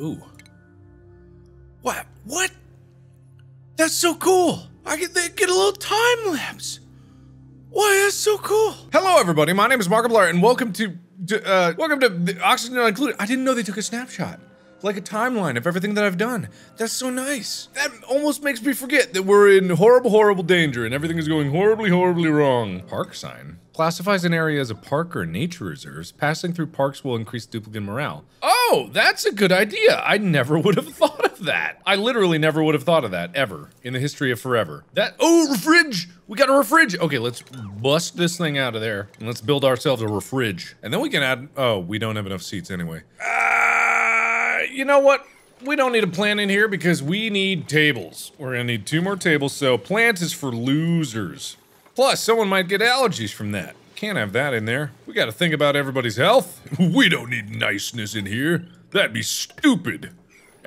Ooh. What? What? That's so cool. I get they get a little time lapse. Why, that's so cool. Hello, everybody. My name is Markiplier, and welcome to, to uh, welcome to the Oxygen Not Included. I didn't know they took a snapshot, like a timeline of everything that I've done. That's so nice. That almost makes me forget that we're in horrible, horrible danger, and everything is going horribly, horribly wrong. Park sign classifies an area as a park or nature reserves. Passing through parks will increase duplicant morale. Oh, that's a good idea. I never would have thought of that. I literally never would have thought of that ever in the history of forever. That oh, fridge. We got a refridge. Okay, let's bust this thing out of there and let's build ourselves a refridge. And then we can add. Oh, we don't have enough seats anyway. Uh, you know what? We don't need a plant in here because we need tables. We're gonna need two more tables. So plant is for losers. Plus, someone might get allergies from that. Can't have that in there. We gotta think about everybody's health. we don't need niceness in here. That'd be stupid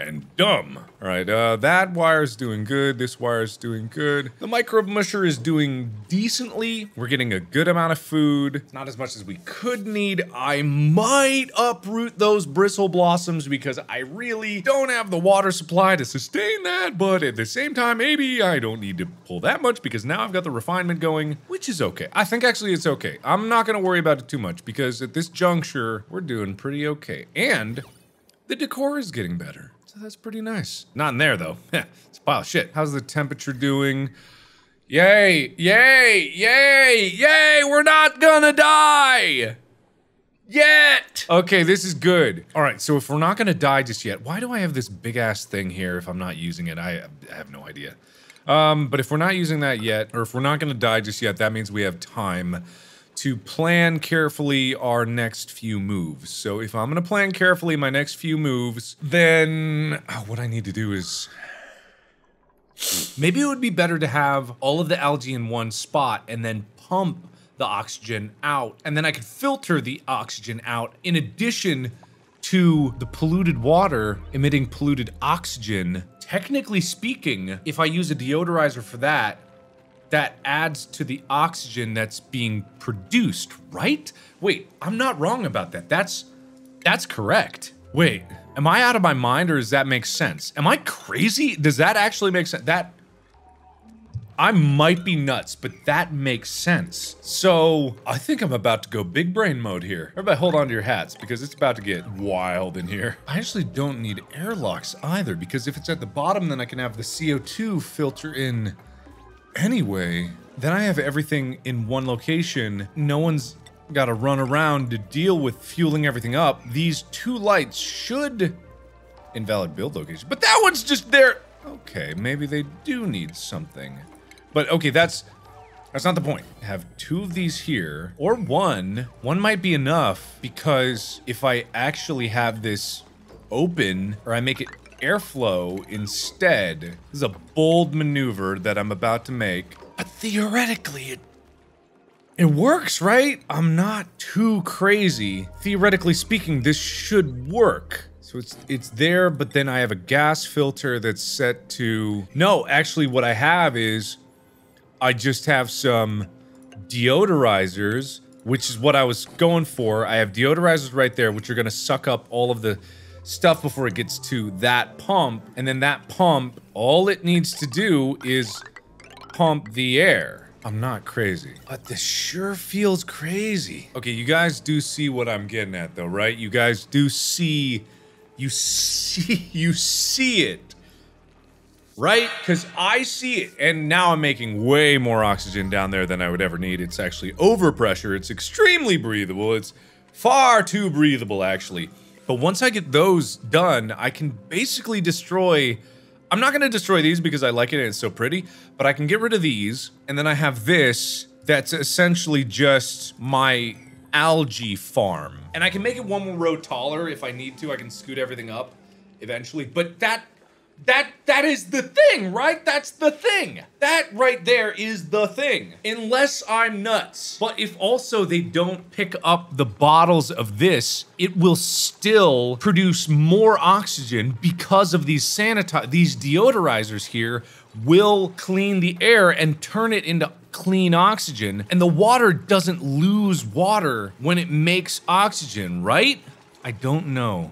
and dumb. All right, uh, that wire's doing good. This wire's doing good. The microbe musher is doing decently. We're getting a good amount of food. Not as much as we could need. I might uproot those bristle blossoms because I really don't have the water supply to sustain that. But at the same time, maybe I don't need to pull that much because now I've got the refinement going, which is okay. I think actually it's okay. I'm not gonna worry about it too much because at this juncture, we're doing pretty okay. And the decor is getting better. So that's pretty nice. Not in there though. it's a pile of shit. How's the temperature doing? Yay, yay, yay, yay, we're not gonna die! Yet! Okay, this is good. All right, so if we're not gonna die just yet, why do I have this big ass thing here if I'm not using it? I, I have no idea. Um, but if we're not using that yet, or if we're not gonna die just yet, that means we have time to plan carefully our next few moves. So if I'm gonna plan carefully my next few moves, then oh, what I need to do is maybe it would be better to have all of the algae in one spot and then pump the oxygen out, and then I could filter the oxygen out in addition to the polluted water emitting polluted oxygen. Technically speaking, if I use a deodorizer for that, that adds to the oxygen that's being produced, right? Wait, I'm not wrong about that. That's that's correct. Wait, am I out of my mind or does that make sense? Am I crazy? Does that actually make sense? That I might be nuts, but that makes sense. So I think I'm about to go big brain mode here. Everybody hold on to your hats because it's about to get wild in here. I actually don't need airlocks either because if it's at the bottom, then I can have the CO2 filter in anyway. Then I have everything in one location. No one's got to run around to deal with fueling everything up. These two lights should invalid build location, but that one's just there. Okay, maybe they do need something. But okay, that's that's not the point. Have two of these here, or one. One might be enough, because if I actually have this open, or I make it airflow instead, this is a bold maneuver that I'm about to make. But theoretically, it it works, right? I'm not too crazy. Theoretically speaking, this should work. So it's it's there, but then I have a gas filter that's set to... No, actually what I have is I just have some deodorizers, which is what I was going for. I have deodorizers right there, which are gonna suck up all of the stuff before it gets to that pump. And then that pump, all it needs to do is pump the air. I'm not crazy, but this sure feels crazy. Okay, you guys do see what I'm getting at though, right? You guys do see, you see, you see it right? Because I see it, and now I'm making way more oxygen down there than I would ever need. It's actually overpressure. It's extremely breathable. It's far too breathable, actually. But once I get those done, I can basically destroy... I'm not going to destroy these because I like it and it's so pretty, but I can get rid of these, and then I have this that's essentially just my algae farm. And I can make it one more row taller if I need to. I can scoot everything up eventually, but that that that is the thing, right? That's the thing. That right there is the thing. Unless I'm nuts. But if also they don't pick up the bottles of this, it will still produce more oxygen because of these sanitize these deodorizers here will clean the air and turn it into clean oxygen. And the water doesn't lose water when it makes oxygen, right? I don't know.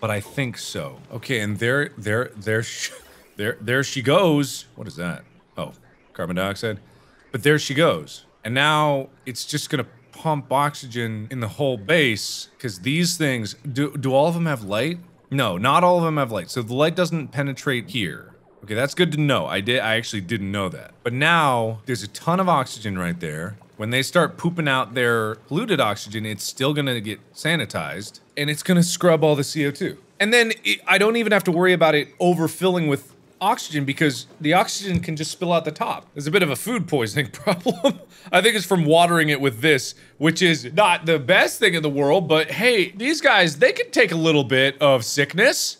But I think so. Okay, and there, there, there, there, there she goes. What is that? Oh, carbon dioxide. But there she goes. And now it's just gonna pump oxygen in the whole base because these things do do all of them have light? No, not all of them have light. So the light doesn't penetrate here. Okay, that's good to know. I did I actually didn't know that. But now there's a ton of oxygen right there. When they start pooping out their polluted oxygen, it's still gonna get sanitized and it's gonna scrub all the CO2. And then it, I don't even have to worry about it overfilling with oxygen because the oxygen can just spill out the top. There's a bit of a food poisoning problem. I think it's from watering it with this, which is not the best thing in the world, but hey, these guys, they can take a little bit of sickness.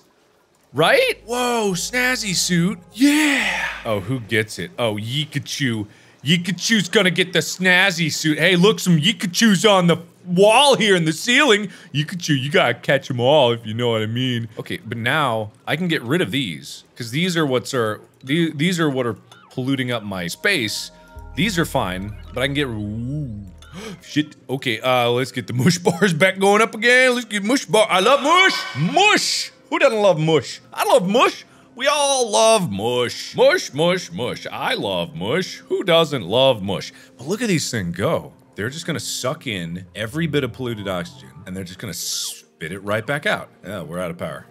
Right? Whoa, snazzy suit. Yeah. Oh, who gets it? Oh, Yikachu. Yikachu's gonna get the snazzy suit. Hey, look, some Yikachu's on the wall here in the ceiling. Yikachu, you gotta catch them all if you know what I mean. Okay, but now I can get rid of these because these are what's are these, these are what are polluting up my space. These are fine, but I can get ooh, shit. Okay, uh, let's get the mush bars back going up again. Let's get mush bar. I love mush. Mush. Who doesn't love mush? I love mush. We all love mush. Mush, mush, mush. I love mush. Who doesn't love mush? But look at these things go. They're just gonna suck in every bit of polluted oxygen and they're just gonna spit it right back out. Yeah, we're out of power.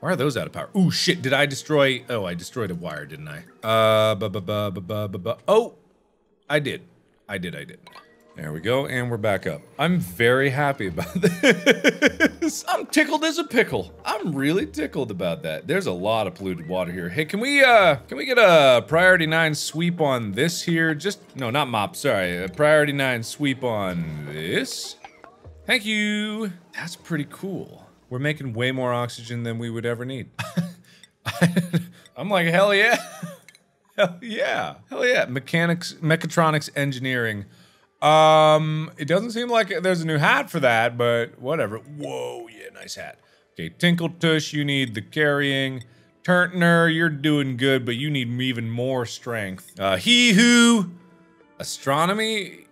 Why are those out of power? Ooh, shit, did I destroy? Oh, I destroyed a wire, didn't I? Uh, bu bu bu bu bu bu. Oh, I did. I did, I did. There we go, and we're back up. I'm very happy about this. I'm tickled as a pickle. I'm really tickled about that. There's a lot of polluted water here. Hey, can we, uh, can we get a priority nine sweep on this here? Just, no, not mop, sorry. A priority nine sweep on this. Thank you. That's pretty cool. We're making way more oxygen than we would ever need. I'm like, hell yeah. hell yeah. Hell yeah. Mechanics, mechatronics engineering. Um, it doesn't seem like there's a new hat for that, but whatever. Whoa, yeah, nice hat. Okay, Tinkle Tush, you need the carrying. Turntner, you're doing good, but you need even more strength. Uh, he who astronomy,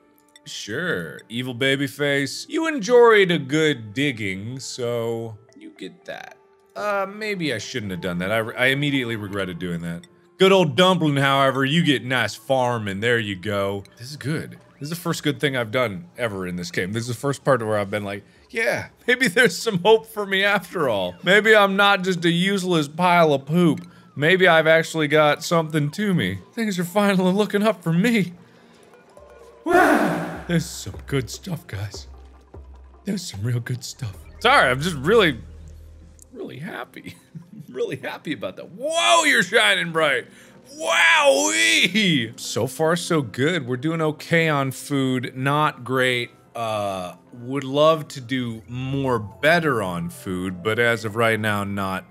sure. Evil baby face, you enjoyed a good digging, so you get that. Uh, maybe I shouldn't have done that. I, I immediately regretted doing that. Good old dumpling, however, you get nice farming. There you go. This is good. This is the first good thing I've done ever in this game. This is the first part where I've been like, yeah, maybe there's some hope for me after all. Maybe I'm not just a useless pile of poop. Maybe I've actually got something to me. Things are finally looking up for me. There's some good stuff, guys. There's some real good stuff. Sorry, I'm just really, really happy. really happy about that. Whoa, you're shining bright. Wowee! So far, so good. We're doing okay on food. Not great. Uh, would love to do more better on food, but as of right now, not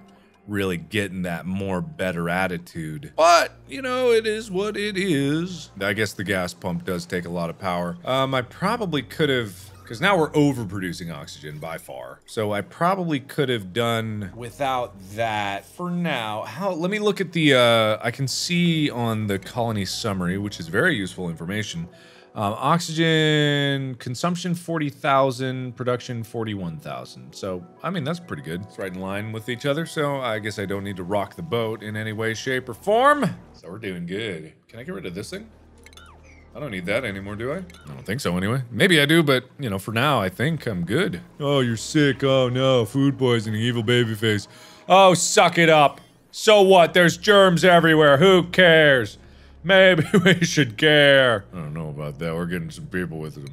really getting that more better attitude. But, you know, it is what it is. I guess the gas pump does take a lot of power. Um, I probably could have because now we're overproducing oxygen by far. So I probably could have done without that for now. How? Let me look at the, uh, I can see on the colony summary, which is very useful information. Um, oxygen consumption 40,000, production 41,000. So, I mean, that's pretty good. It's right in line with each other. So, I guess I don't need to rock the boat in any way, shape, or form. So, we're doing good. Can I get rid of this thing? I don't need that anymore, do I? I don't think so anyway. Maybe I do, but, you know, for now, I think I'm good. Oh, you're sick. Oh, no. Food poisoning. Evil baby face. Oh, suck it up. So what? There's germs everywhere. Who cares? Maybe we should care. I don't know about that. We're getting some people with some,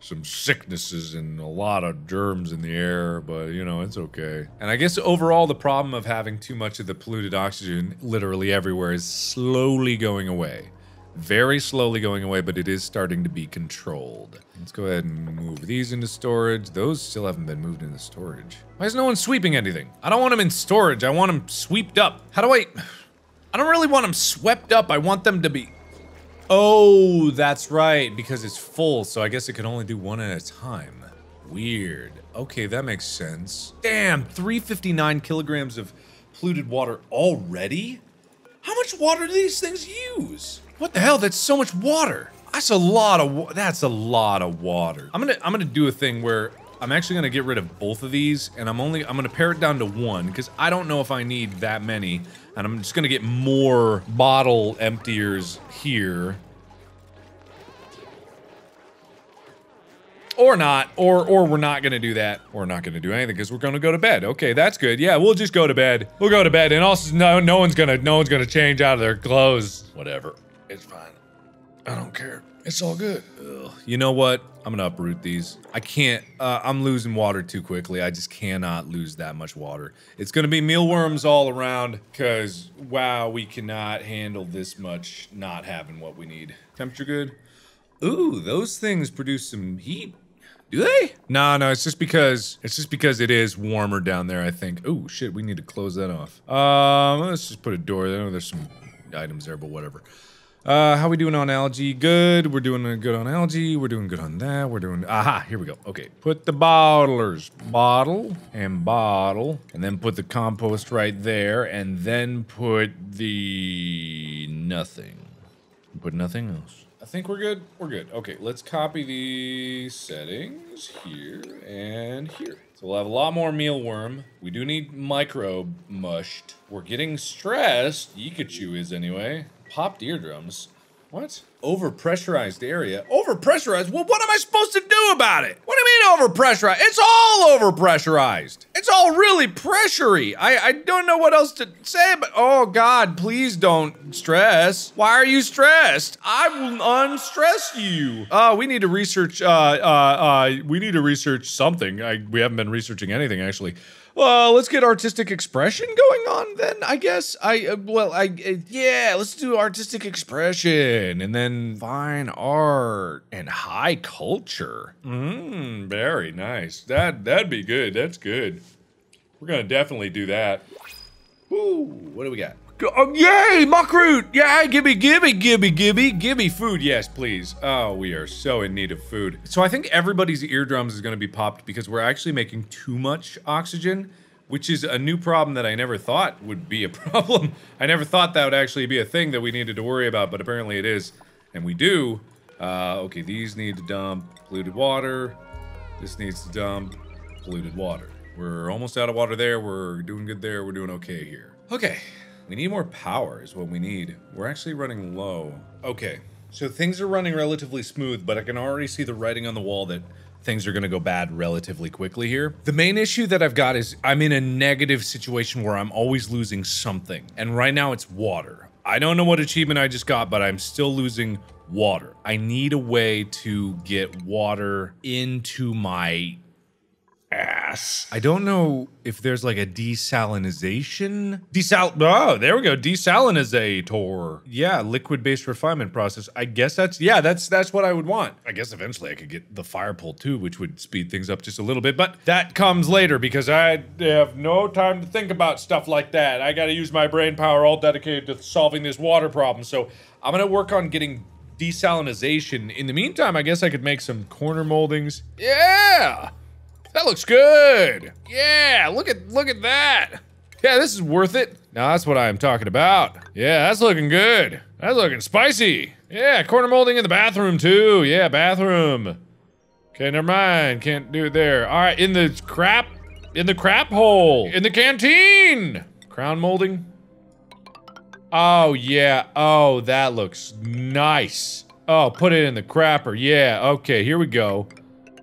some sicknesses and a lot of germs in the air, but, you know, it's okay. And I guess overall, the problem of having too much of the polluted oxygen literally everywhere is slowly going away very slowly going away, but it is starting to be controlled. Let's go ahead and move these into storage. Those still haven't been moved into storage. Why is no one sweeping anything? I don't want them in storage. I want them swept up. How do I... I don't really want them swept up. I want them to be... Oh, that's right, because it's full, so I guess it can only do one at a time. Weird. Okay, that makes sense. Damn, 359 kilograms of polluted water already? How much water do these things use? What the hell? That's so much water. That's a lot of that's a lot of water. I'm gonna I'm gonna do a thing where I'm actually gonna get rid of both of these, and I'm only I'm gonna pare it down to one because I don't know if I need that many, and I'm just gonna get more bottle emptiers here. Or not, or or we're not gonna do that. We're not gonna do anything because we're gonna go to bed. Okay, that's good. Yeah, we'll just go to bed. We'll go to bed, and also no no one's gonna no one's gonna change out of their clothes. Whatever, it's fine. I don't care. It's all good. Ugh. You know what? I'm gonna uproot these. I can't. Uh, I'm losing water too quickly. I just cannot lose that much water. It's gonna be mealworms all around. Cause wow, we cannot handle this much not having what we need. Temperature good. Ooh, those things produce some heat. Do they? No, no, it's just because it's just because it is warmer down there, I think. Oh shit, we need to close that off. Um, let's just put a door there. There's some items there, but whatever. Uh, how we doing on algae? Good. We're doing good on algae. We're doing good on that. We're doing. Aha, here we go. Okay, put the bottlers. Bottle and bottle. And then put the compost right there. And then put the nothing. Put nothing else. I think we're good. We're good. Okay, let's copy the settings here and here. So we'll have a lot more mealworm. We do need microbe mushed. We're getting stressed. Pikachu is anyway. Popped eardrums. What? Overpressurized area. Overpressurized? Well, what am I supposed to do about it? What do you mean overpressurized? It's all overpressurized. It's all really pressury. I, I don't know what else to say, but oh God, please don't stress. Why are you stressed? I will unstress you. Uh, we need to research, uh, uh, uh, we need to research something. I, we haven't been researching anything actually. Well, let's get artistic expression going on then, I guess. I, uh, well, I, uh, yeah, let's do artistic expression and then fine art and high culture. Mmm, very nice. That, that'd be good. That's good. We're gonna definitely do that. Woo, what do we got? Oh, yay, muckroot! Yeah, gimme, gimme, gimme, gimme, gimme food. Yes, please. Oh, we are so in need of food. So I think everybody's eardrums is going to be popped because we're actually making too much oxygen, which is a new problem that I never thought would be a problem. I never thought that would actually be a thing that we needed to worry about, but apparently it is, and we do. Uh, okay, these need to dump polluted water. This needs to dump polluted water. We're almost out of water there. We're doing good there. We're doing okay here. Okay, we need more power is what we need. We're actually running low. Okay, so things are running relatively smooth, but I can already see the writing on the wall that things are gonna go bad relatively quickly here. The main issue that I've got is I'm in a negative situation where I'm always losing something. And right now it's water. I don't know what achievement I just got, but I'm still losing water. I need a way to get water into my I don't know if there's like a desalinization. Desal. Oh, there we go. Desalinizator. Yeah, liquid-based refinement process. I guess that's yeah. That's that's what I would want. I guess eventually I could get the fire pole too, which would speed things up just a little bit. But that comes later because I have no time to think about stuff like that. I got to use my brain power all dedicated to solving this water problem. So I'm gonna work on getting desalinization. In the meantime, I guess I could make some corner moldings. Yeah. That looks good. Yeah, look at look at that. Yeah, this is worth it. Now that's what I'm talking about. Yeah, that's looking good. That's looking spicy. Yeah, corner molding in the bathroom too. Yeah, bathroom. Okay, never mind. Can't do it there. All right, in the crap, in the crap hole, in the canteen. Crown molding. Oh yeah. Oh, that looks nice. Oh, put it in the crapper. Yeah. Okay, here we go.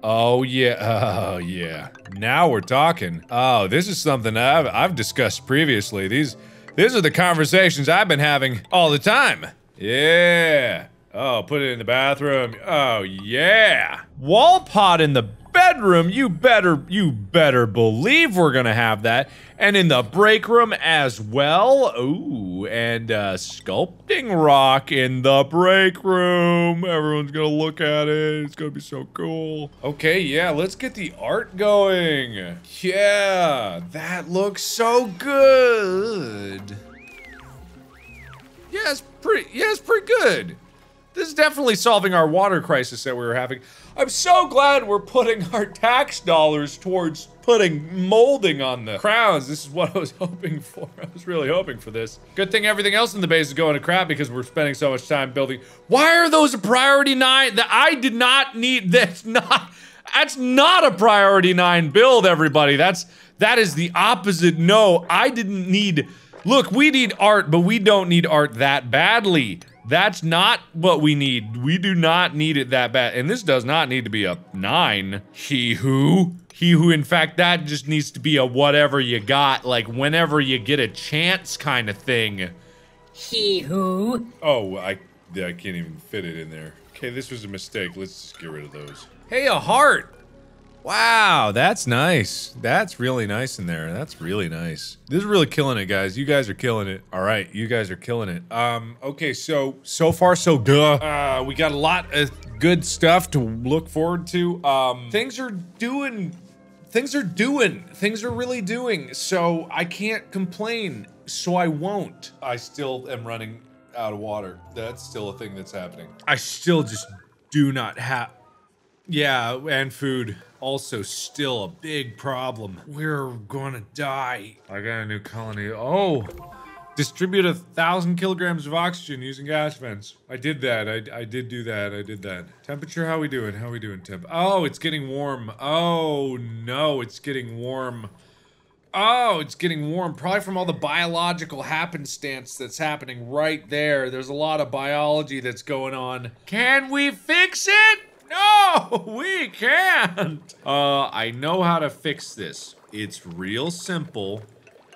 Oh yeah, oh yeah. Now we're talking. Oh, this is something I've I've discussed previously. These these are the conversations I've been having all the time. Yeah. Oh, put it in the bathroom. Oh yeah. Wall pot in the bedroom. You better you better believe we're gonna have that. And in the break room as well. Ooh, and uh, sculpting rock in the break room. Everyone's gonna look at it. It's gonna be so cool. Okay, yeah, let's get the art going. Yeah, that looks so good. Yeah, it's pretty. Yeah, it's pretty good. This is definitely solving our water crisis that we were having. I'm so glad we're putting our tax dollars towards putting molding on the crowns. This is what I was hoping for. I was really hoping for this. Good thing everything else in the base is going to crap because we're spending so much time building. Why are those a priority nine? That I did not need. That's not. That's not a priority nine build, everybody. That's that is the opposite. No, I didn't need. Look, we need art, but we don't need art that badly. That's not what we need. We do not need it that bad. And this does not need to be a nine. He who? He who, in fact, that just needs to be a whatever you got, like whenever you get a chance kind of thing. He who? Oh, I, I can't even fit it in there. Okay, this was a mistake. Let's just get rid of those. Hey, a heart. Wow, that's nice. That's really nice in there. That's really nice. This is really killing it, guys. You guys are killing it. All right, you guys are killing it. Um, okay, so so far so good. Uh, we got a lot of good stuff to look forward to. Um, things are doing, things are doing, things are really doing. So I can't complain. So I won't. I still am running out of water. That's still a thing that's happening. I still just do not have. Yeah, and food. Also, still a big problem. We're gonna die. I got a new colony. Oh! Distribute a thousand kilograms of oxygen using gas vents. I did that. I, I did do that. I did that. Temperature, how we doing? How we doing, temp? Oh, it's getting warm. Oh, no, it's getting warm. Oh, it's getting warm. Probably from all the biological happenstance that's happening right there. There's a lot of biology that's going on. Can we fix it? No, we can't. Uh, I know how to fix this. It's real simple.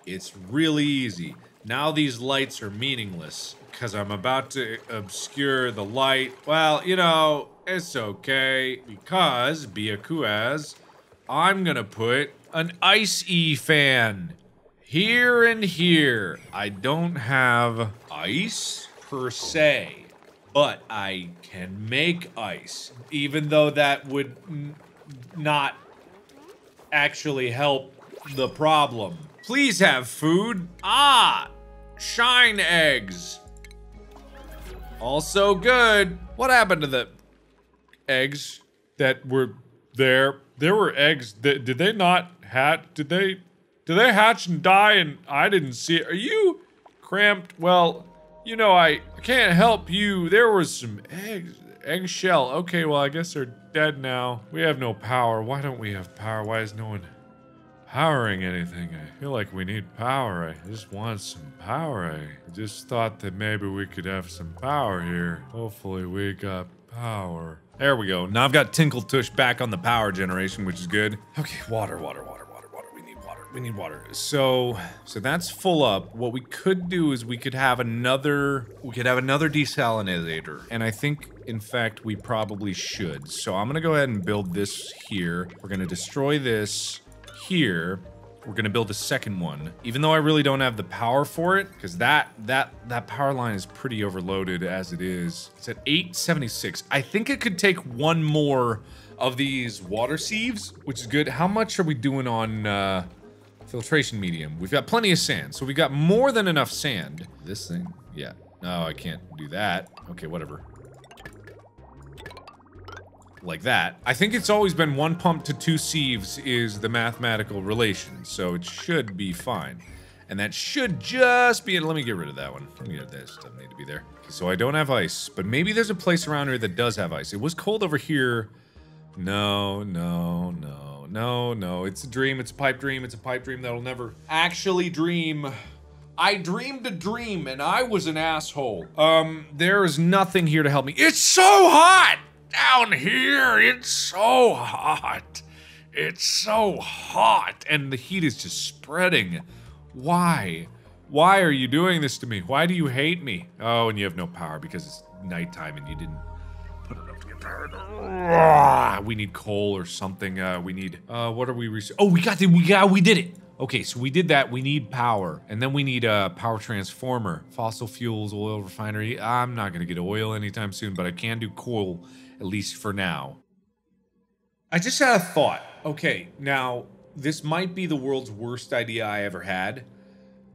It's really easy. Now these lights are meaningless because I'm about to obscure the light. Well, you know, it's okay because Byakuaz, I'm gonna put an ice-e fan here and here. I don't have ice per se, but I can make ice, even though that would not actually help the problem. Please have food. Ah, shine eggs. Also good. What happened to the eggs that were there? There were eggs that, did they not hatch? Did they, did they hatch and die and I didn't see it? Are you cramped? Well, you know, I, can't help you. There was some eggs, eggshell. Okay, well, I guess they're dead now. We have no power. Why don't we have power? Why is no one powering anything? I feel like we need power. I just want some power. I just thought that maybe we could have some power here. Hopefully we got power. There we go. Now I've got Tinkle Tush back on the power generation, which is good. Okay, water, water, water. We need water. So, so that's full up. What we could do is we could have another, we could have another desalinator. And I think, in fact, we probably should. So I'm gonna go ahead and build this here. We're gonna destroy this here. We're gonna build a second one, even though I really don't have the power for it, because that that that power line is pretty overloaded as it is. It's at 876. I think it could take one more of these water sieves, which is good. How much are we doing on uh, filtration medium? We've got plenty of sand, so we've got more than enough sand. This thing, yeah. No, I can't do that. Okay, whatever like that. I think it's always been one pump to two sieves is the mathematical relation, so it should be fine. And that should just be it. Let me get rid of that one. Let me get this. Doesn't need to be there. So I don't have ice, but maybe there's a place around here that does have ice. It was cold over here. No, no, no, no, no. It's a dream. It's a pipe dream. It's a pipe dream that'll never actually dream. I dreamed a dream and I was an asshole. Um, there is nothing here to help me. It's so hot! down here. It's so hot. It's so hot. And the heat is just spreading. Why? Why are you doing this to me? Why do you hate me? Oh, and you have no power because it's nighttime and you didn't put to get. We need coal or something. Uh, we need, uh, what are we, oh, we got it. we got, we did it. Okay, so we did that. We need power. And then we need a power transformer. Fossil fuels, oil refinery. I'm not going to get oil anytime soon, but I can do coal at least for now. I just had a thought. Okay, now, this might be the world's worst idea I ever had,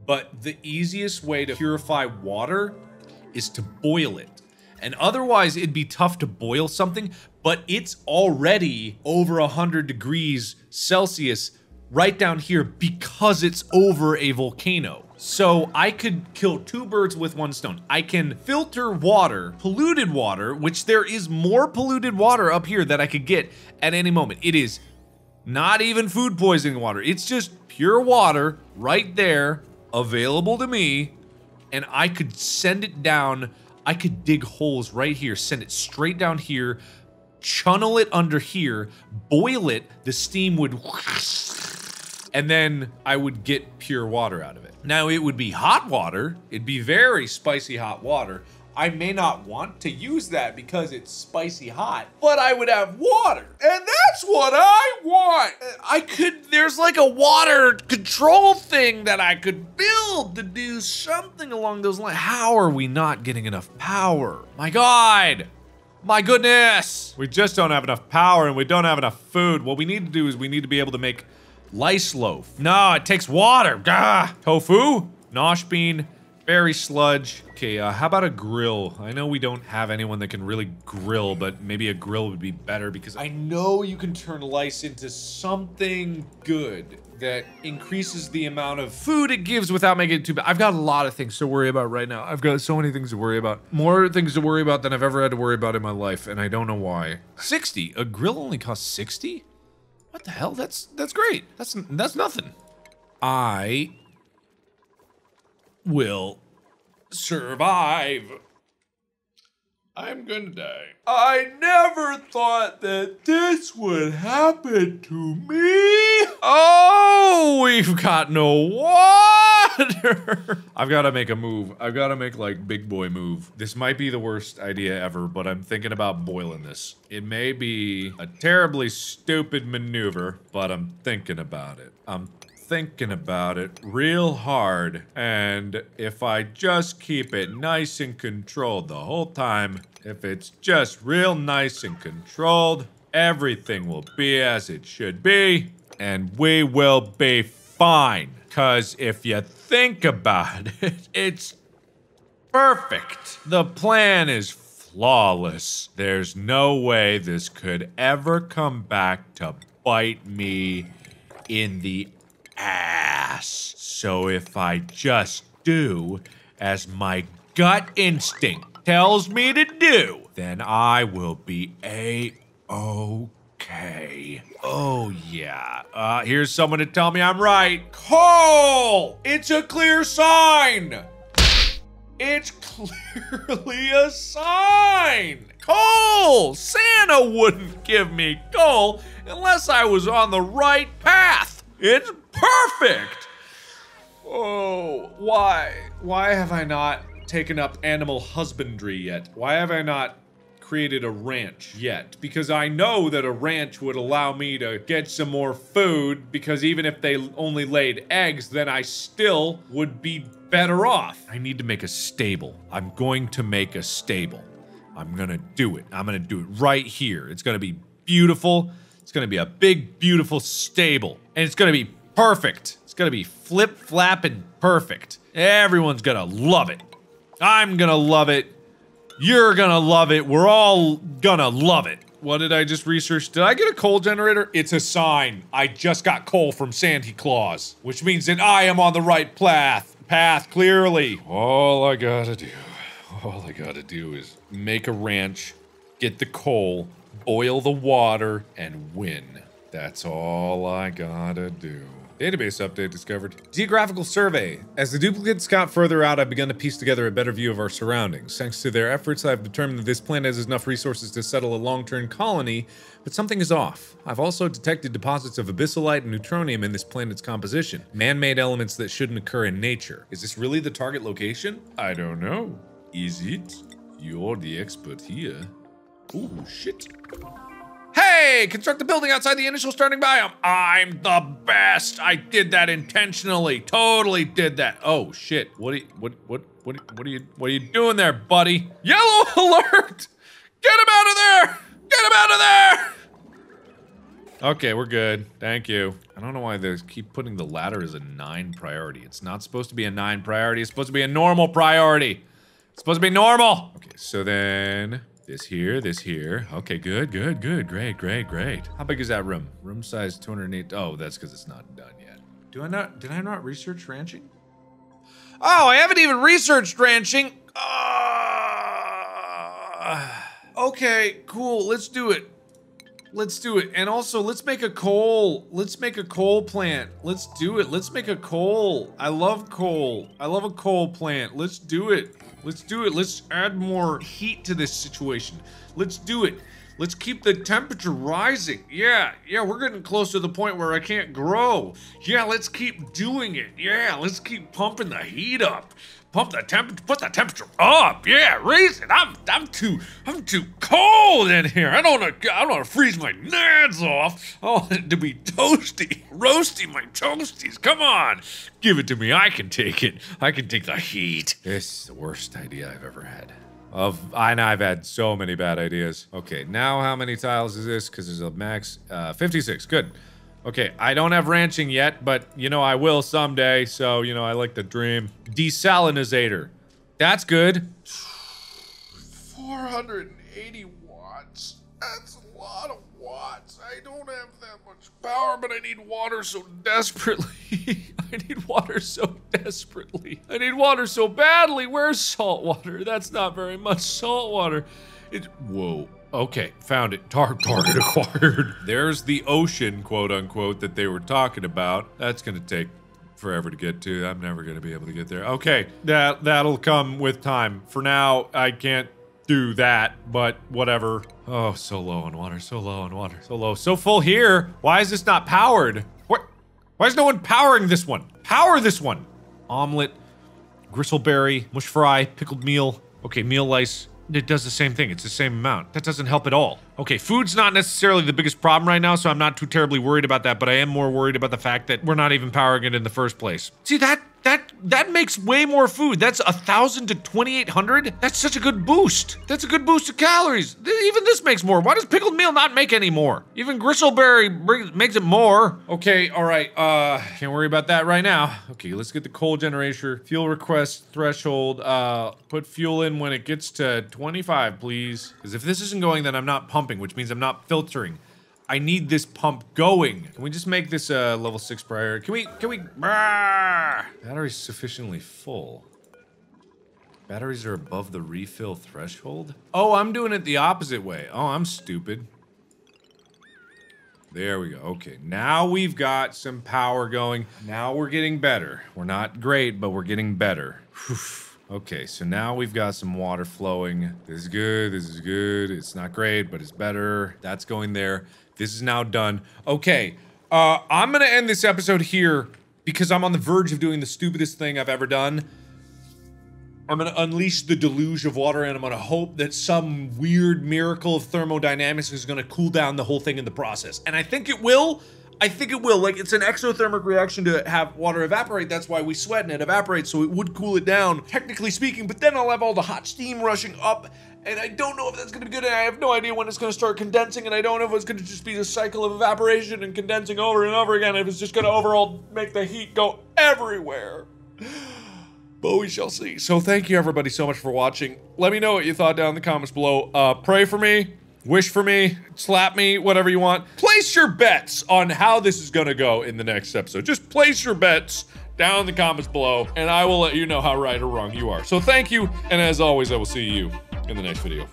but the easiest way to purify water is to boil it. And otherwise, it'd be tough to boil something, but it's already over 100 degrees Celsius right down here because it's over a volcano. So I could kill two birds with one stone. I can filter water, polluted water, which there is more polluted water up here that I could get at any moment. It is not even food poisoning water. It's just pure water right there available to me and I could send it down. I could dig holes right here, send it straight down here, channel it under here, boil it, the steam would and then I would get pure water out of it. Now it would be hot water. It'd be very spicy hot water. I may not want to use that because it's spicy hot, but I would have water. And that's what I want. I could, there's like a water control thing that I could build to do something along those lines. How are we not getting enough power? My God. My goodness. We just don't have enough power and we don't have enough food. What we need to do is we need to be able to make lice loaf. No, it takes water. Gah. Tofu, nosh bean, berry sludge. Okay, uh, how about a grill? I know we don't have anyone that can really grill, but maybe a grill would be better because I know you can turn lice into something good that increases the amount of food it gives without making it too bad. I've got a lot of things to worry about right now. I've got so many things to worry about. More things to worry about than I've ever had to worry about in my life, and I don't know why. 60? A grill only costs 60? What the hell? That's that's great. That's that's nothing. I will survive. I'm gonna die. I never thought that this would happen to me. Oh, we've got no water. I've got to make a move. I've got to make like big boy move. This might be the worst idea ever, but I'm thinking about boiling this. It may be a terribly stupid maneuver, but I'm thinking about it. I'm thinking about it real hard. And if I just keep it nice and controlled the whole time, if it's just real nice and controlled, everything will be as it should be. And we will be fine. Cause if you think about it, it's perfect. The plan is flawless. There's no way this could ever come back to bite me in the ass. So if I just do as my gut instinct tells me to do, then I will be a okay. Oh yeah. Uh, here's someone to tell me I'm right. Cole! It's a clear sign. It's clearly a sign. Coal! Santa wouldn't give me coal unless I was on the right path. It's perfect. Oh, why? Why have I not taken up animal husbandry yet? Why have I not created a ranch yet? Because I know that a ranch would allow me to get some more food because even if they only laid eggs, then I still would be better off. I need to make a stable. I'm going to make a stable. I'm gonna do it. I'm gonna do it right here. It's gonna be beautiful. It's gonna be a big, beautiful stable. And it's gonna be perfect. It's gonna be flip flapping perfect. Everyone's gonna love it. I'm gonna love it. You're gonna love it. We're all gonna love it. What did I just research? Did I get a coal generator? It's a sign. I just got coal from Santa Claus, which means that I am on the right path. Path clearly. All I gotta do, all I gotta do is make a ranch, get the coal, boil the water, and win. That's all I gotta do. Database update discovered. Geographical survey. As the duplicants scout further out, I've begun to piece together a better view of our surroundings. Thanks to their efforts, I've determined that this planet has enough resources to settle a long-term colony, but something is off. I've also detected deposits of abyssalite and neutronium in this planet's composition. Man-made elements that shouldn't occur in nature. Is this really the target location? I don't know. Is it? You're the expert here. Ooh, shit. Hey, construct a building outside the initial starting biome. I'm the best. I did that intentionally. Totally did that. Oh shit. What are you, what what what what are you what are you doing there, buddy? Yellow alert! Get him out of there! Get him out of there! Okay, we're good. Thank you. I don't know why they keep putting the ladder as a nine priority. It's not supposed to be a nine priority. It's supposed to be a normal priority. It's supposed to be normal. Okay, so then This here, this here. Okay, good, good, good. Great, great, great. How big is that room? Room size 208. Oh, that's because it's not done yet. Do I not? Did I not research ranching? Oh, I haven't even researched ranching. Ah. okay, cool. Let's do it. Let's do it. And also, let's make a coal. Let's make a coal plant. Let's do it. Let's make a coal. I love coal. I love a coal plant. Let's do it. Let's do it. Let's add more heat to this situation. Let's do it. Let's keep the temperature rising. Yeah, yeah, we're getting close to the point where I can't grow. Yeah, let's keep doing it. Yeah, let's keep pumping the heat up. Pump the temperature, put the temperature up. Yeah, raise it. I'm, I'm too, I'm too cold in here. I don't want to, I don't want to freeze my nads off. I want it to be toasty, roasty my toasties. Come on, give it to me. I can take it. I can take the heat. This is the worst idea I've ever had. Of I know I've had so many bad ideas. Okay, now how many tiles is this? Because there's a max uh, 56. Good. Okay, I don't have ranching yet, but you know I will someday. So you know I like the dream. Desalinizator. That's good. 480 watts. That's a lot of watts. I don't have that much power, but I need water so desperately. I need water so desperately. I need water so badly. Where's salt water? That's not very much salt water. It. Whoa. Okay, found it. Tar target acquired. There's the ocean, quote unquote, that they were talking about. That's gonna take forever to get to. I'm never gonna be able to get there. Okay, that that'll come with time. For now, I can't do that, but whatever. Oh, so low on water, so low on water, so low, so full here. Why is this not powered? What? Why is no one powering this one? Power this one. Omelet, gristleberry, mush fry, pickled meal. Okay, meal lice. It does the same thing. It's the same amount. That doesn't help at all. Okay, food's not necessarily the biggest problem right now, so I'm not too terribly worried about that, but I am more worried about the fact that we're not even powering it in the first place. See, that that that makes way more food. That's a thousand to twenty eight hundred. That's such a good boost. That's a good boost of calories. Th- Even this makes more. Why does pickled meal not make any more? Even gristleberry brings, makes it more. Okay, all right. Uh, can't worry about that right now. Okay, let's get the coal generator. Fuel request threshold. Uh, put fuel in when it gets to twenty five, please. Because if this isn't going, then I'm not pumping, which means I'm not filtering. I need this pump going. Can we just make this a level six priority? Can we, can we, Ah! battery's sufficiently full. Batteries are above the refill threshold? Oh, I'm doing it the opposite way. Oh, I'm stupid. There we go. Okay, now we've got some power going. Now we're getting better. We're not great, but we're getting better. Whew. Okay, so now we've got some water flowing. This is good. This is good. It's not great, but it's better. That's going there. This is now done. Okay, uh, I'm gonna end this episode here because I'm on the verge of doing the stupidest thing I've ever done. I'm gonna unleash the deluge of water and I'm gonna hope that some weird miracle of thermodynamics is gonna cool down the whole thing in the process. And I think it will. I think it will. Like, it's an exothermic reaction to have water evaporate. That's why we sweat and it evaporates, so it would cool it down, technically speaking. But then I'll have all the hot steam rushing up, and I don't know if that's gonna be good, and I have no idea when it's gonna start condensing, and I don't know if it's gonna just be a cycle of evaporation and condensing over and over again, if it's just gonna overall make the heat go everywhere. But we shall see. So thank you everybody so much for watching. Let me know what you thought down in the comments below. Uh, pray for me, wish for me, slap me, whatever you want. Place your bets on how this is gonna go in the next episode. Just place your bets down in the comments below, and I will let you know how right or wrong you are. So thank you, and as always, I will see you in the next video.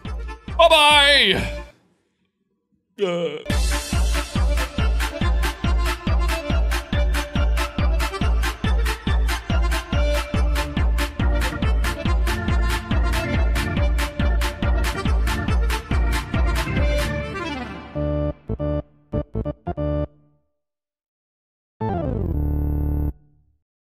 Bye-bye! Uh.